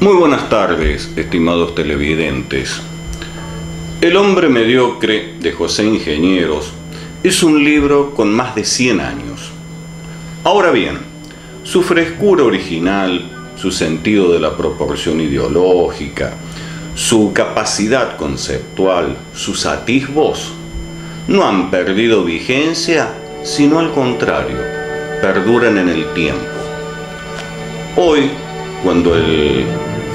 Muy buenas tardes, estimados televidentes. El hombre mediocre de José Ingenieros es un libro con más de 100 años. Ahora bien, su frescura original, su sentido de la proporción ideológica, su capacidad conceptual, sus atisbos, no han perdido vigencia, sino al contrario, perduran en el tiempo. Hoy, cuando el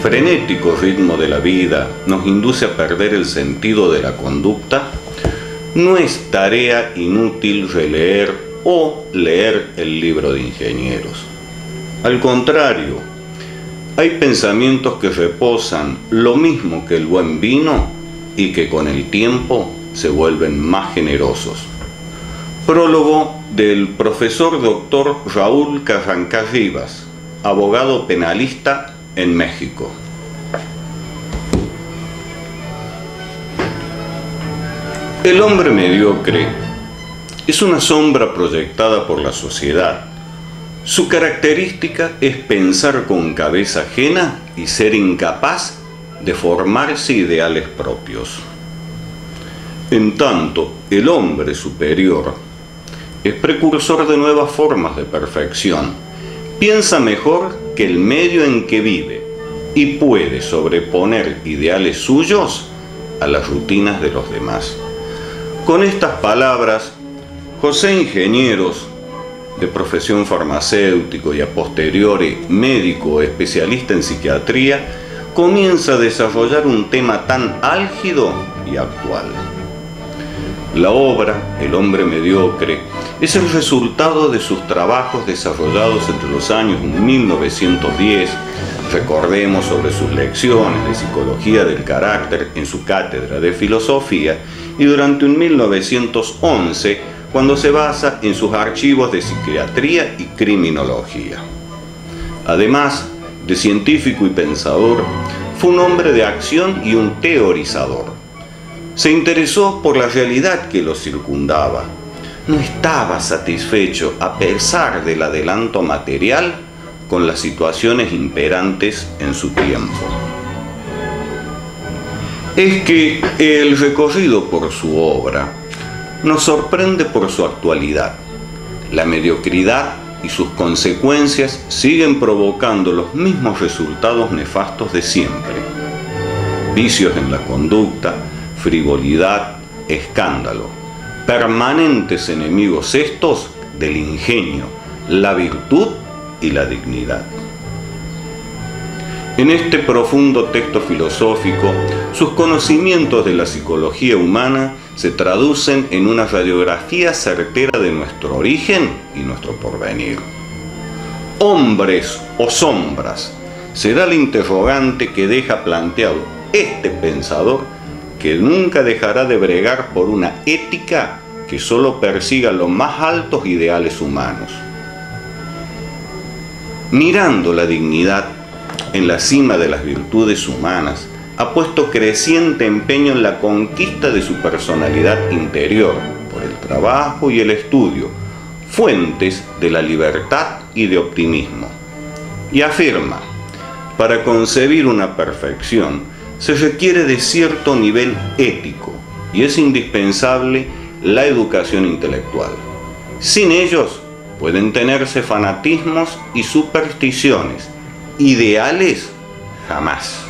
frenético ritmo de la vida nos induce a perder el sentido de la conducta, no es tarea inútil releer o leer el libro de ingenieros. Al contrario, hay pensamientos que reposan lo mismo que el buen vino y que con el tiempo se vuelven más generosos. Prólogo del profesor doctor Raúl Carrancá Rivas, abogado penalista en México. El hombre mediocre es una sombra proyectada por la sociedad. Su característica es pensar con cabeza ajena y ser incapaz de formarse ideales propios. En tanto, el hombre superior es precursor de nuevas formas de perfección. Piensa mejor que el medio en que vive y puede sobreponer ideales suyos a las rutinas de los demás. Con estas palabras, José Ingenieros, de profesión farmacéutico y a posteriori médico especialista en psiquiatría, comienza a desarrollar un tema tan álgido y actual. La obra, El hombre mediocre, es el resultado de sus trabajos desarrollados entre los años 1910, recordemos sobre sus lecciones de psicología del carácter en su cátedra de filosofía, y durante un 1911, cuando se basa en sus archivos de psiquiatría y criminología. Además de científico y pensador, fue un hombre de acción y un teorizador se interesó por la realidad que lo circundaba. No estaba satisfecho, a pesar del adelanto material, con las situaciones imperantes en su tiempo. Es que el recorrido por su obra nos sorprende por su actualidad. La mediocridad y sus consecuencias siguen provocando los mismos resultados nefastos de siempre. Vicios en la conducta, frivolidad, escándalo. Permanentes enemigos estos del ingenio, la virtud y la dignidad. En este profundo texto filosófico, sus conocimientos de la psicología humana se traducen en una radiografía certera de nuestro origen y nuestro porvenir. Hombres o sombras, será el interrogante que deja planteado este pensador que nunca dejará de bregar por una ética que solo persiga los más altos ideales humanos. Mirando la dignidad en la cima de las virtudes humanas, ha puesto creciente empeño en la conquista de su personalidad interior por el trabajo y el estudio, fuentes de la libertad y de optimismo. Y afirma, para concebir una perfección, se requiere de cierto nivel ético y es indispensable la educación intelectual. Sin ellos pueden tenerse fanatismos y supersticiones, ideales jamás.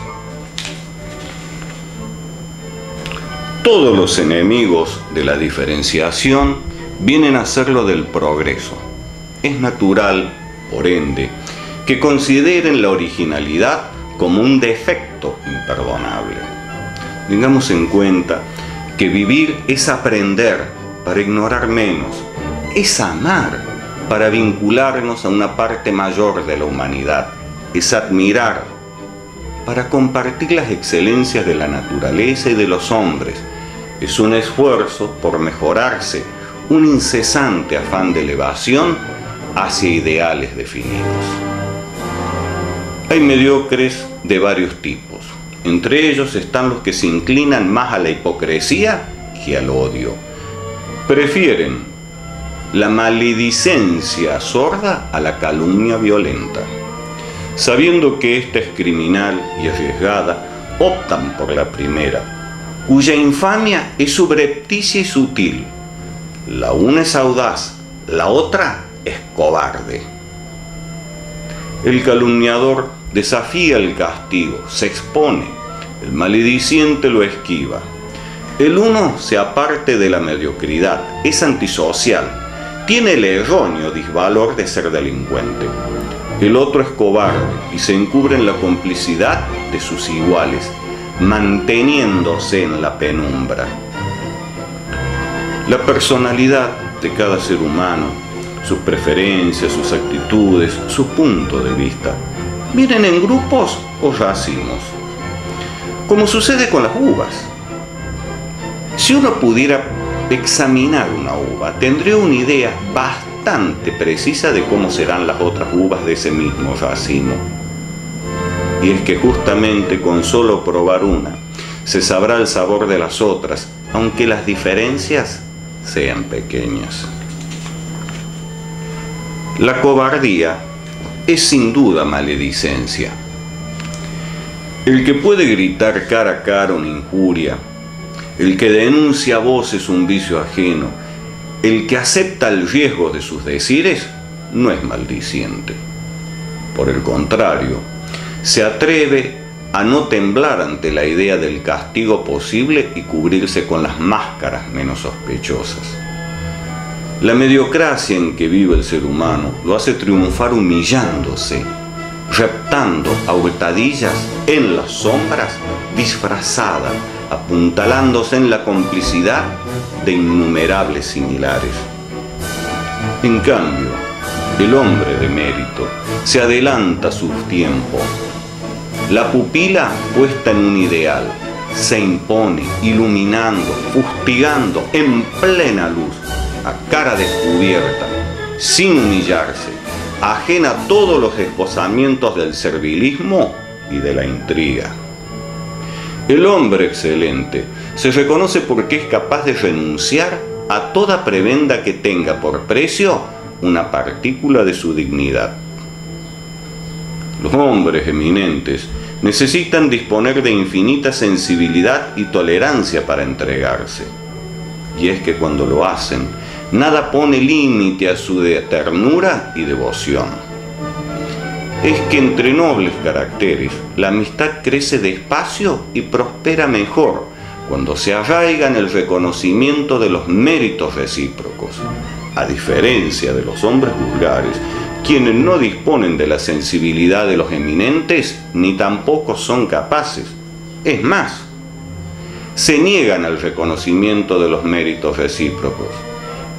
Todos los enemigos de la diferenciación vienen a ser lo del progreso. Es natural, por ende, que consideren la originalidad como un defecto imperdonable. Tengamos en cuenta que vivir es aprender para ignorar menos, es amar para vincularnos a una parte mayor de la humanidad, es admirar para compartir las excelencias de la naturaleza y de los hombres, es un esfuerzo por mejorarse, un incesante afán de elevación hacia ideales definidos. Hay mediocres de varios tipos. Entre ellos están los que se inclinan más a la hipocresía que al odio. Prefieren la maledicencia sorda a la calumnia violenta. sabiendo que ésta es criminal y arriesgada, optan por la primera, cuya infamia es subrepticia y sutil. La una es audaz, la otra es cobarde. El calumniador desafía el castigo, se expone, el malediciente lo esquiva. El uno se aparte de la mediocridad, es antisocial, tiene el erróneo disvalor de ser delincuente. El otro es cobarde y se encubre en la complicidad de sus iguales, manteniéndose en la penumbra. La personalidad de cada ser humano, sus preferencias, sus actitudes, su punto de vista, vienen en grupos o racimos, como sucede con las uvas. Si uno pudiera examinar una uva, tendría una idea bastante precisa de cómo serán las otras uvas de ese mismo racimo. Y es que justamente con solo probar una, se sabrá el sabor de las otras, aunque las diferencias sean pequeñas. La cobardía es sin duda maledicencia. El que puede gritar cara a cara una injuria, el que denuncia a voces un vicio ajeno, el que acepta el riesgo de sus decires, no es maldiciente. Por el contrario, se atreve a no temblar ante la idea del castigo posible y cubrirse con las máscaras menos sospechosas. La mediocracia en que vive el ser humano lo hace triunfar humillándose, reptando a hurtadillas en las sombras, disfrazada, apuntalándose en la complicidad de innumerables similares. En cambio, el hombre de mérito se adelanta a su. La pupila puesta en un ideal se impone, iluminando, fustigando en plena luz, a cara descubierta, sin humillarse, ajena a todos los esposamientos del servilismo y de la intriga. El hombre excelente se reconoce porque es capaz de renunciar a toda prebenda que tenga por precio una partícula de su dignidad. Los hombres eminentes necesitan disponer de infinita sensibilidad y tolerancia para entregarse. Y es que cuando lo hacen, nada pone límite a su ternura y devoción es que entre nobles caracteres la amistad crece despacio y prospera mejor cuando se arraiga en el reconocimiento de los méritos recíprocos, a diferencia de los hombres vulgares, quienes no disponen de la sensibilidad de los eminentes ni tampoco son capaces. Es más, se niegan al reconocimiento de los méritos recíprocos.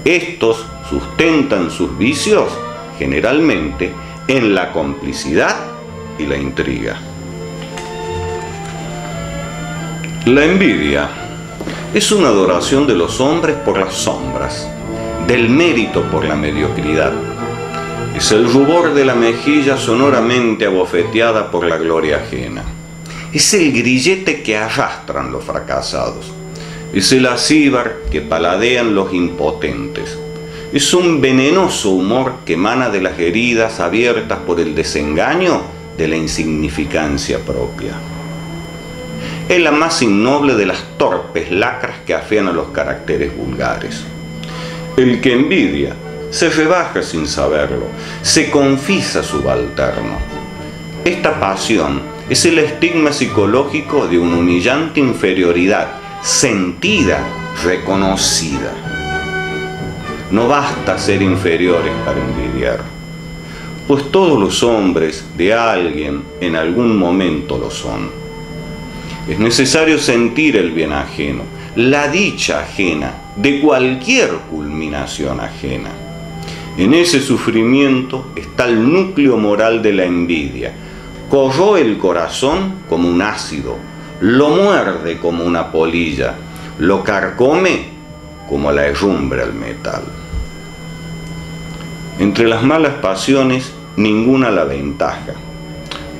Estos sustentan sus vicios generalmente en la complicidad y la intriga. La envidia es una adoración de los hombres por las sombras, del mérito por la mediocridad. Es el rubor de la mejilla sonoramente abofeteada por la gloria ajena. Es el grillete que arrastran los fracasados. Es el acíbar que paladean los impotentes es un venenoso humor que emana de las heridas abiertas por el desengaño de la insignificancia propia. Es la más innoble de las torpes lacras que afean a los caracteres vulgares. El que envidia se rebaja sin saberlo, se confisa subalterno. Esta pasión es el estigma psicológico de una humillante inferioridad, sentida, reconocida. No basta ser inferiores para envidiar, pues todos los hombres de alguien en algún momento lo son. Es necesario sentir el bien ajeno, la dicha ajena, de cualquier culminación ajena. En ese sufrimiento está el núcleo moral de la envidia. Corroe el corazón como un ácido, lo muerde como una polilla, lo carcome como la herrumbre al metal. Entre las malas pasiones, ninguna la ventaja.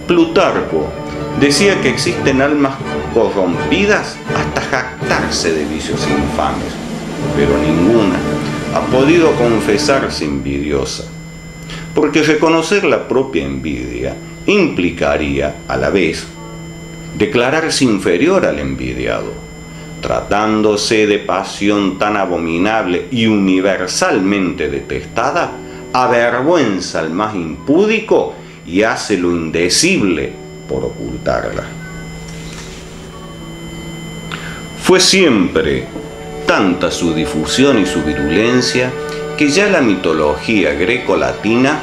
Plutarco decía que existen almas corrompidas hasta jactarse de vicios infames, pero ninguna ha podido confesarse envidiosa, porque reconocer la propia envidia implicaría, a la vez, declararse inferior al envidiado, tratándose de pasión tan abominable y universalmente detestada, avergüenza al más impúdico y hace lo indecible por ocultarla. Fue siempre tanta su difusión y su virulencia que ya la mitología greco-latina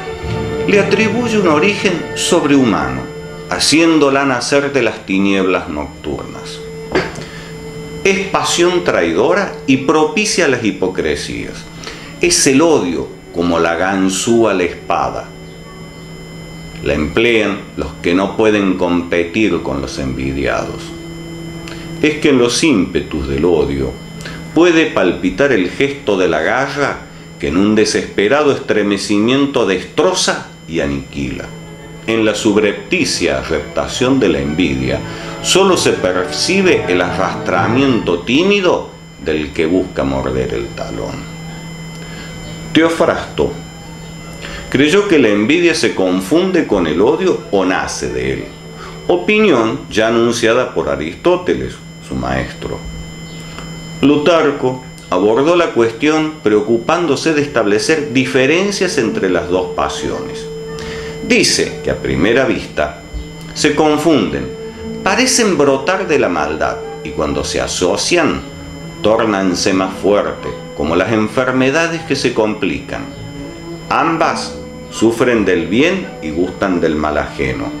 le atribuye un origen sobrehumano, haciéndola nacer de las tinieblas nocturnas. Es pasión traidora y propicia las hipocresías. Es el odio como la ganzúa la espada. La emplean los que no pueden competir con los envidiados. Es que en los ímpetus del odio puede palpitar el gesto de la garra que en un desesperado estremecimiento destroza y aniquila. En la subrepticia reptación de la envidia, solo se percibe el arrastramiento tímido del que busca morder el talón. Teofrasto creyó que la envidia se confunde con el odio o nace de él, opinión ya anunciada por Aristóteles, su maestro. Plutarco abordó la cuestión preocupándose de establecer diferencias entre las dos pasiones. Dice que a primera vista se confunden, parecen brotar de la maldad y cuando se asocian, tornanse más fuertes, como las enfermedades que se complican. Ambas sufren del bien y gustan del mal ajeno.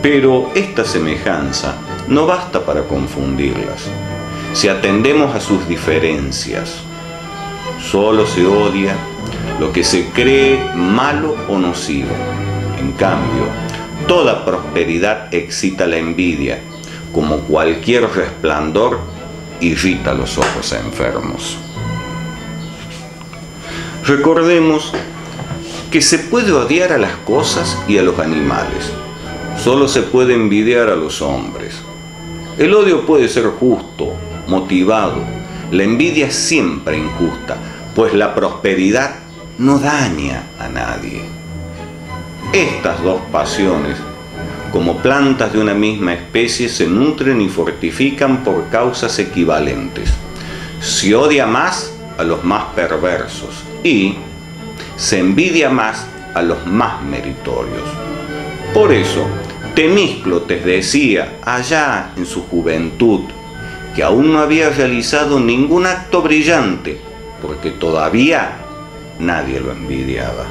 Pero esta semejanza no basta para confundirlas. Si atendemos a sus diferencias, solo se odia lo que se cree malo o nocivo. En cambio, toda prosperidad excita la envidia, como cualquier resplandor irrita los ojos enfermos. Recordemos que se puede odiar a las cosas y a los animales, solo se puede envidiar a los hombres. El odio puede ser justo, motivado, la envidia es siempre injusta, pues la prosperidad no daña a nadie. Estas dos pasiones, como plantas de una misma especie, se nutren y fortifican por causas equivalentes. Se odia más a los más perversos y se envidia más a los más meritorios. Por eso, Temíclotes decía allá en su juventud que aún no había realizado ningún acto brillante, porque todavía nadie lo envidiaba.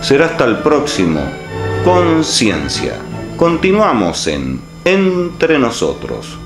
Será hasta el próximo. Conciencia. Continuamos en Entre nosotros.